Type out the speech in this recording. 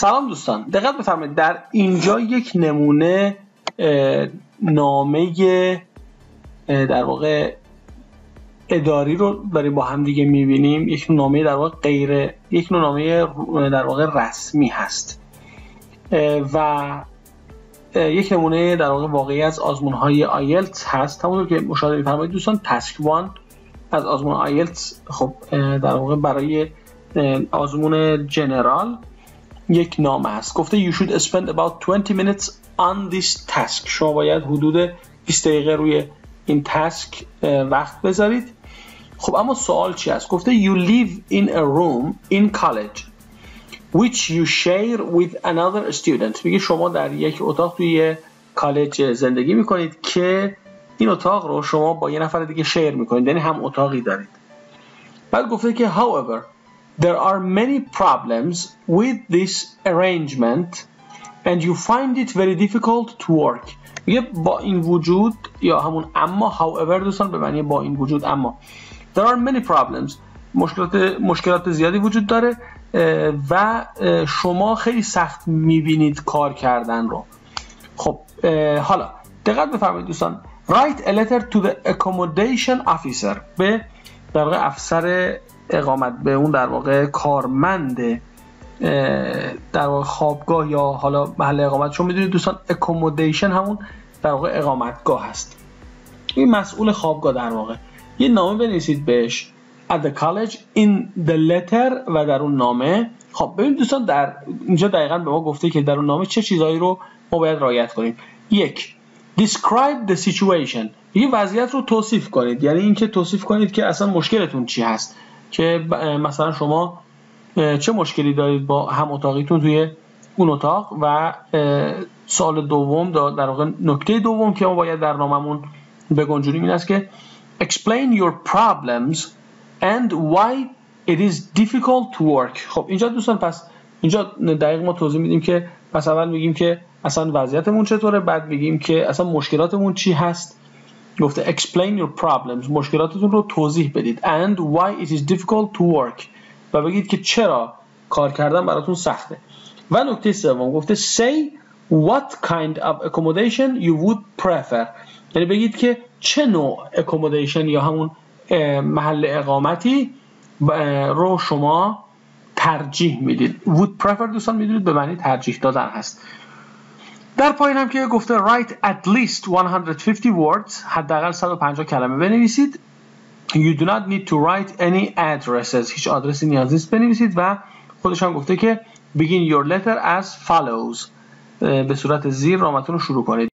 سلام دوستان. دقت بفرمایید. در اینجا یک نمونه نامه در واقع اداری رو داریم با هم دیگه می‌بینیم. یک نامه در واقع غیر یک نامه در واقع رسمی هست. و یک نمونه در واقع واقعی از آزمون های آیلتس هست. همونطور که مشاهده میفرمایید دوستان تسک وان از آزمون آیلتس خب در واقع برای آزمون جنرال. یک نامه هست گفته you should spend about 20 minutes on this task. شما باید حدود 20 دقیقه روی این تسک وقت بذارید. خب اما سوال چی است؟ گفته you live in a room in college which you share with another student. میگه شما در یک اتاق توی کالج زندگی می‌کنید که این اتاق رو شما با یه نفر دیگه شیر می‌کنید یعنی هم اتاقی دارید. بعد گفته که however there are many problems with this arrangement and you find it very difficult to work میگه با این وجود یا همون اما however دوستان به معنی با این وجود اما there are many problems مشکلات مشکلات زیادی وجود داره و شما خیلی سخت می‌بینید کار کردن رو خب حالا دقت بفرمایید دوستان write a letter to the accommodation officer به در واقع افسر اقامت به اون در واقع کارمند در واقع خوابگاه یا حالا محل اقامت. شما می‌دونید دوستان accommodation همون در واقع اقامتگاه هست. این مسئول خوابگاه در واقع. یه نامه بنویسید بهش. At the college in the letter و در اون نامه. خب ببینید دوستان در اینجا دقیقا به ما گفته که در اون نامه چه چیزهایی رو ما باید رعایت کنیم. یک describe the situation. یه وضعیت رو توصیف کنید. یعنی اینکه توصیف کنید که اصلا مشکلتون چی هست. که مثلا شما چه مشکلی دارید با هم اتاقیتون توی اون اتاق و سال دوم در واقع نکته دوم که ما باید در ناممون بگنجونیم این است که explain your problems and why it is difficult to work. خب اینجا دوستان پس اینجا دقیق ما توضیح میدیم که پس اول میگیم که اصلا وضعیتمون چطوره بعد میگیم که اصلا مشکلاتمون چی هست. گفته explain your problems. مشکلاتتون رو توضیح بدید. And why it is difficult to work. و بگید که چرا کار کردن براتون سخته. و نکته سوم گفته say what kind of accommodation you would prefer. یعنی بگید که چه نوع accommodation یا همون محل اقامتی رو شما ترجیح می‌دید. Would prefer دوستان می‌دونید به معنی ترجیح دادن هست. در پایین هم که گفته write at least 150 words حداقل 150 کلمه بنویسید. You do not need to write any addresses. هیچ آدرسی نیاز نیست بنویسید و خودش هم گفته که begin your letter as follows. به صورت زیر رامتون رو شروع کنید.